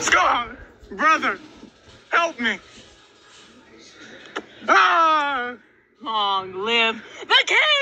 Scar, brother, help me. Ah! Long live the king!